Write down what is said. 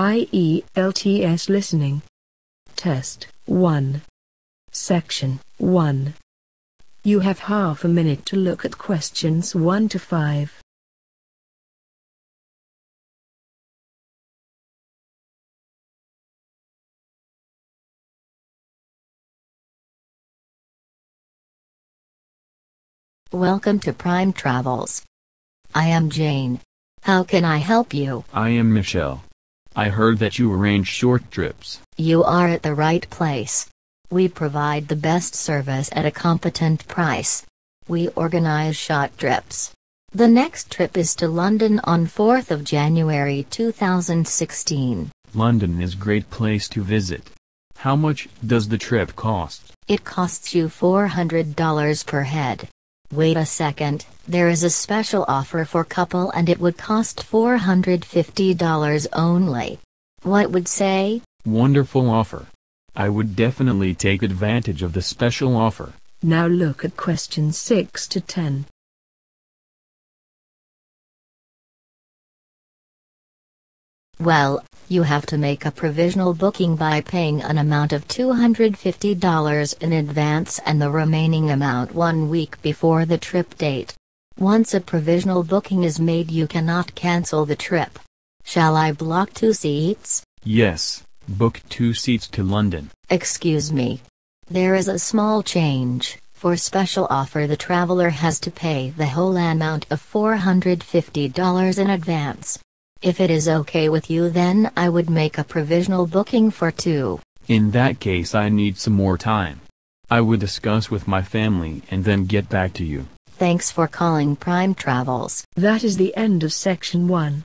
IELTS Listening. Test 1. Section 1. You have half a minute to look at questions 1 to 5. Welcome to Prime Travels. I am Jane. How can I help you? I am Michelle. I heard that you arrange short trips. You are at the right place. We provide the best service at a competent price. We organize short trips. The next trip is to London on 4th of January 2016. London is great place to visit. How much does the trip cost? It costs you $400 per head. Wait a second, there is a special offer for couple and it would cost $450 only. What would say? Wonderful offer. I would definitely take advantage of the special offer. Now look at questions 6 to 10. Well, you have to make a provisional booking by paying an amount of $250 in advance and the remaining amount one week before the trip date. Once a provisional booking is made you cannot cancel the trip. Shall I block two seats? Yes, book two seats to London. Excuse me. There is a small change. For special offer the traveler has to pay the whole amount of $450 in advance. If it is okay with you then I would make a provisional booking for two. In that case I need some more time. I would discuss with my family and then get back to you. Thanks for calling Prime Travels. That is the end of section 1.